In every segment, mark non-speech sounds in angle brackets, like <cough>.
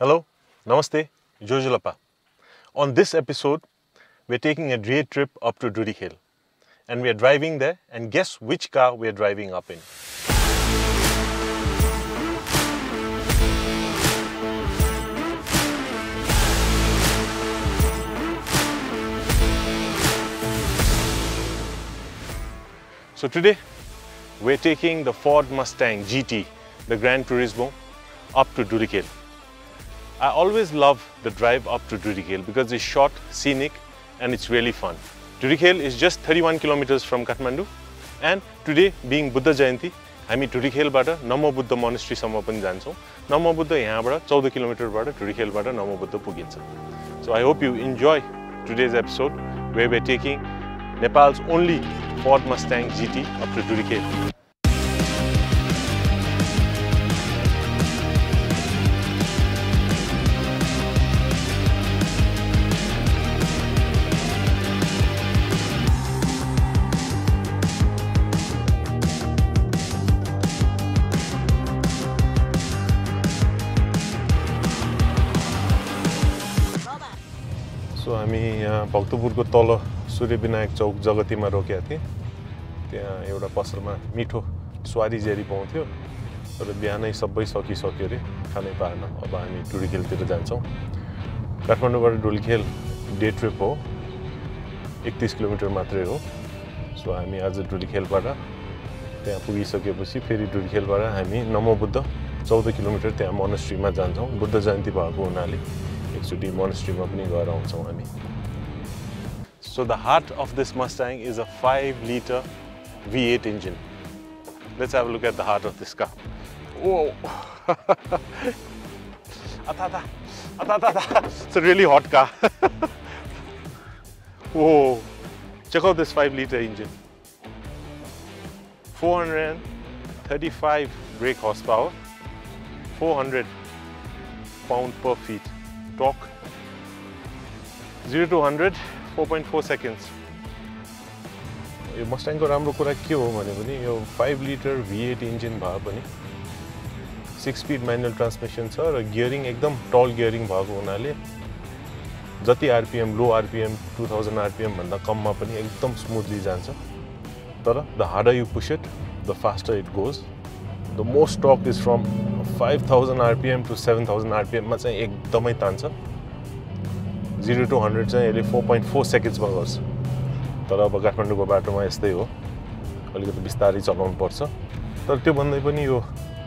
Hello, Namaste, Jojulapa. On this episode, we're taking a day trip up to Duty Hill. And we are driving there, and guess which car we are driving up in? So today, we're taking the Ford Mustang GT, the Gran Turismo, up to Durikale. I always love the drive up to Durikale because it's short, scenic, and it's really fun. Durikale is just 31 kilometers from Kathmandu, and today being Buddha Jayanti, हामी टुरिखेलबाट नमो बुद्ध मोनेस्ट्रीसम्म पनि जान्छौँ नमो बुद्ध यहाँबाट चौध किलोमिटरबाट टुरिखेलबाट नमो बुद्ध पुगिन्छ so I hope you enjoy today's episode we we taking Nepal's only Ford Mustang GT up to Durikale. भक्तपुरको तल सूर्यविनायक चौक जगतीमा रोकेका थिएँ। त्यहाँ एउटा पसलमा मिठो स्वारी जेरी पाउँथ्यो तर बिहानै सबै सकिसक्यो अरे खानै पाएन। अब हामी डुलिखेलतिर जान्छौँ। काठमाडौँबाट डुलिखेल डे ट्रिप हो। एकतिस किलोमिटर मात्रै हो। सो हामी आज डुलिखेलबाट त्यहाँ पुगिसकेपछि फेरि डुलिखेलबाट हामी नमो बुद्ध चौध किलोमिटर त्यहाँ मोनेस्ट्रीमा जान्छौँ। बुद्ध जयन्ती भएको हुनाले एकचोटि मोनेस्ट्रीमा पनि गएर आउँछौँ हामी। So the heart of this Mustang is a 5 liter V8 engine. Let's have a look at the heart of this car. Whoa! <laughs> It's a really hot car. <laughs> Whoa! Check out this 5 liter engine. 435 brake horsepower, 400 pound per feet torque, 0 to 100 4.4 seconds. यो मस्ट्याङको राम्रो कुरा के हो भने पनि यो five litre V eight engine भए पनि सिक्स स्पिड म्यानुअल ट्रान्समिसन छ र गियरिङ एकदम टल गियरिङ भएको हुनाले जति RPM low RPM two thousand आरपिएमभन्दा कममा पनि एकदम स्मुथली जान्छ। तर the harder you push it the faster it goes the most torque is from five thousand RPM to seven thousand आरपिएममा चाहिँ एकदमै तान्छ। जिरो टु हन्ड्रेड चाहिँ यसले फोर पोइन्ट फोर सेकेन्ड्समा गर्छ। तर अब काठमाडौँको बाटोमा यस्तै हो। अलिकति बिस्तारै चलाउनु पर्छ तर त्यो भन्दै पनि यो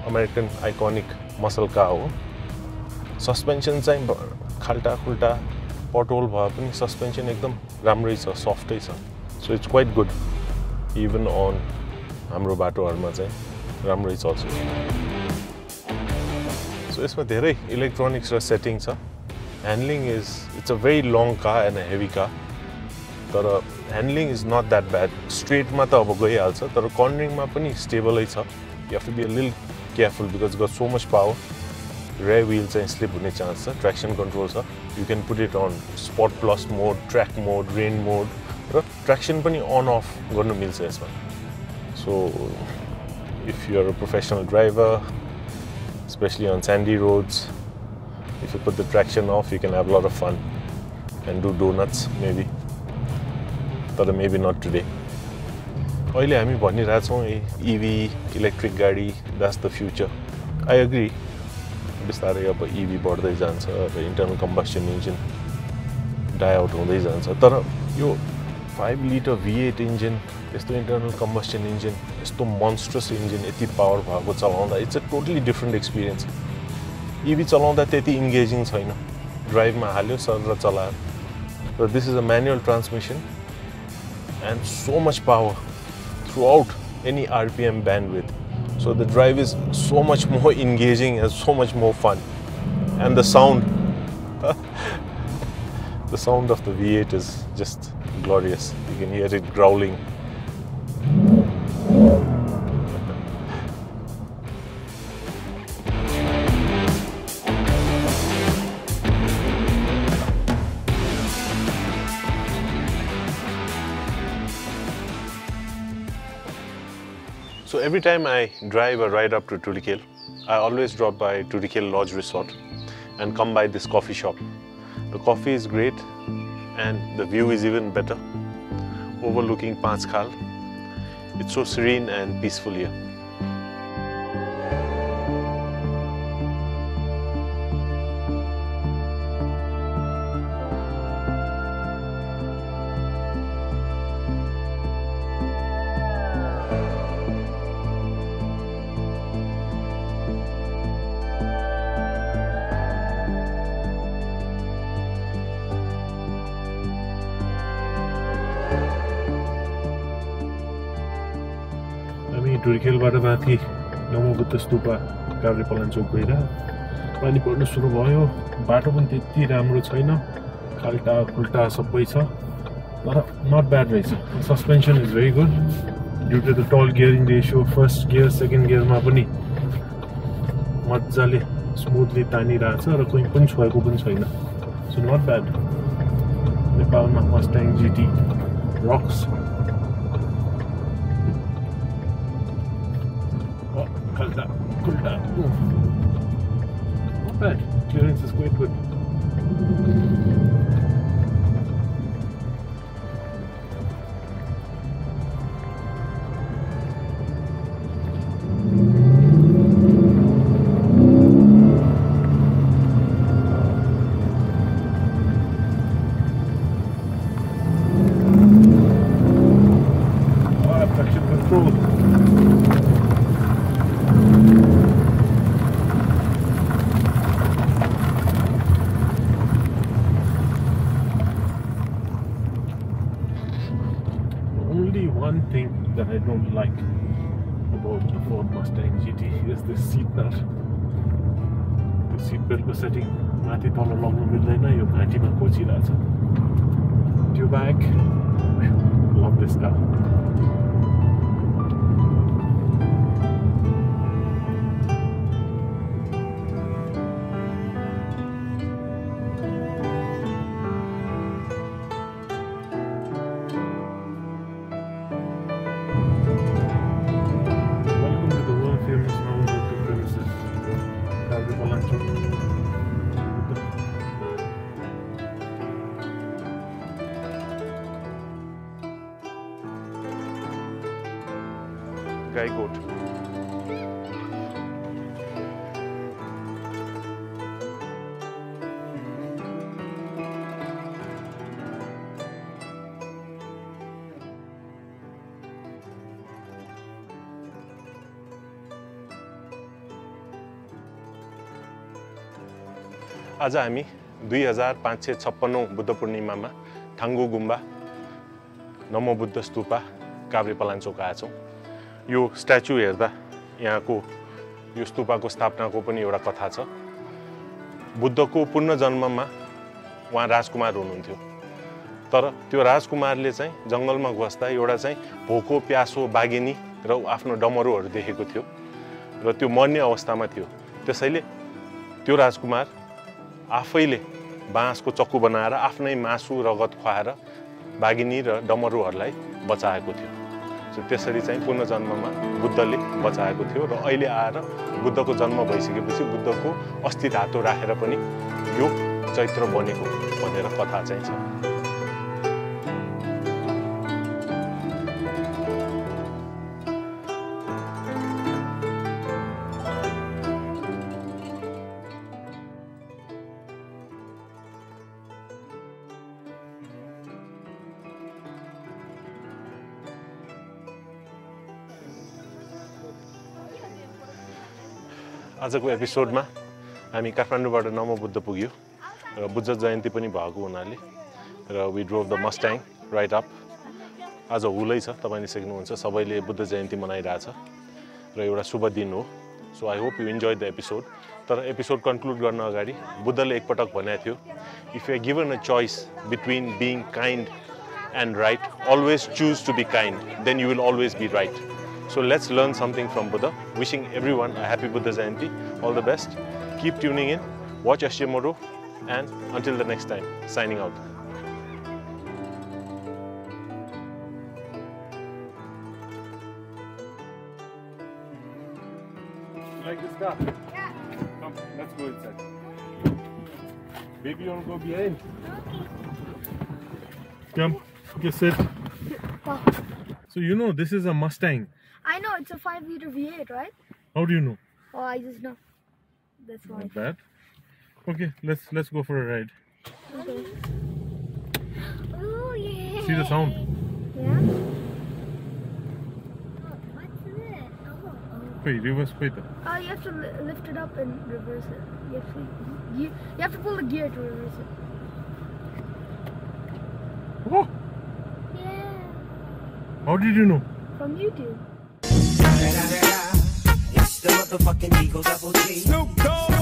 अमेरिकन आइकोनिक मसल कार हो। सस्पेन्सन चाहिँ खाल्टा खुल्टा पटोल भए पनि सस्पेन्सन एकदम राम्रै छ सफ्टै छ। So it's quite good even on हाम्रो बाटोहरूमा चाहिँ राम्रै चल्छ। सो यसमा धेरै इलेक्ट्रोनिक्स र सेटिङ छ। handling is it's a very long car and a heavy car तर handling is not that bad स्ट्रेटमा त अब गइहाल्छ तर कर्नरिङमा पनि स्टेबलै छ या फिर बी लिल careful because got so much power रे विल चाहिँ स्लिप हुने चान्स छ ट्र्याक्सन कन्ट्रोल छ you can put it on sport plus mode track mode rain mode र ट्र्याक्सन पनि अन अफ गर्नु मिल्छ यसमा so if you're a professional driver especially on sandy roads if you put the traction off you can have a lot of fun and do donuts maybe. तर maybe not today अहिले हामी भनिरहेछौँ EV electric गाडी that's the future I agree बिस्तारै अब EV बढ्दै जान्छ अब internal combustion engine die out हुँदै जान्छ। तर यो five litre V eight engine यस्तो इन्टरनल कम्बस्सन इन्जिन यस्तो मन्स्ट्रस इन्जिन यति पावर भएको चलाउँदा it's a totally different experience इभी चलाउँदा त्यति इन्गेजिङ छैन ड्राइभमा हाल्यो सर र चलायो र this is a manual transmission and so much power throughout any RPM bandwidth. So the drive is so much more engaging and so much more fun. And the sound, <laughs> the sound of the V8 is just glorious. You can hear it growling. every time I drive or ride up to Turikale, I always drop by Turikale Lodge Resort. and come by this coffee shop. The coffee is great and the view is even better, overlooking Panchkhal. It's so serene and peaceful here. ढुर्खेलबाट माथि नमोबुद्ध स्तूपा काभ्रे पलाञ्चोक गएर पानी पर्नु सुरु भयो। बाटो पनि त्यति राम्रो छैन। खाल्टा खुल्टा सबै छ। तर नट ब्याड रहेछ। Suspension is very good due to the tall gearing ratio first gear second गियरमा पनि मजाले स्मुथली तानिरहेछ र कोही पनि छोएको पनि छैन। सो नट ब्याड नेपालमा Mustang GT rocks comes up, pulled up. Not bad. Clearance is quite good. one thing that I don't like about the Ford Mustang GT is the seat nut. त्यो seat बेल्टको setting माथि तल लगाउनु मिल्दैन यो घाँटीमा कोचिरहेछ त्यो बाहेक लभ दिस कार आज हामी दुई हजार पाँच सय छप्पन्नौ बुद्ध पूर्णिमामा थाङ्गु गुम्बा नमो बुद्ध स्तूपा काभ्रे पलाञ्चोक आएछौँ यो स्ट्याचु हेर्दा यहाँको यो स्तूपाको स्थापनाको पनि एउटा कथा छ। बुद्धको पुनर्जन्ममा उहाँ राजकुमार हुनुहुन्थ्यो। तर त्यो राजकुमारले चाहिँ जङ्गलमा घस्दा एउटा चाहिँ भोको प्यासो बागिनी र आफ्नो डमरुहरू देखेको थियो र त्यो मर्ने अवस्थामा थियो। त्यसैले त्यो राजकुमार आफैले बाँसको चक्कु बनाएर आफ्नै मासु रगत खुवाएर बागिनी र डमरुहरूलाई बचाएको थियो। सो त्यसरी चाहिँ पुनर्जन्ममा बुद्धले बचाएको थियो र अहिले आएर बुद्धको जन्म भइसकेपछि बुद्धको अस्थि धातु राखेर पनि यो चैत्र बनेको भनेर कथा चाहिँ छ। आजको एपिसोडमा हामी काठमाडौँबाट नमो बुद्ध पुग्यो र बुद्ध जयन्ती पनि भएको हुनाले र we drove the Mustang right up आज हुलै छ तपाईँले सिक्नुहुन्छ सबैले बुद्ध जयन्ती मनाइरहेछ र एउटा शुभ दिन हो। So I hope you enjoy the episode तर एपिसोड कन्क्लुड गर्न अगाडि बुद्धले एकपटक भनेको थियो if you given a choice between being kind and right always choose to be kind then you will always be right. So let's learn something from Buddha. Wishing everyone a happy Buddha Jayanti. All the best. Keep tuning in. Watch Ashimoto. And until the next time, signing out. Like this car? Yeah. Come, let's go inside. Baby, you want to go behind? Come, get set. Oh, So you know this is a Mustang. I know it's a 5 liter V8, right? How do you know? Oh, I just know. That's why. Not bad. Okay, let's let's go for a ride. Okay. Oh yeah. See the sound? Yeah? Oh, what's this? Oh, oh. Wait, reverse wait. Uh, you have to li- lift it up and reverse it. You have to, you, you have to pull the gear to reverse it. Oh, Yeah. how did you know? From YouTube. It's the motherfucking Eagle Double. Snoop Dogg.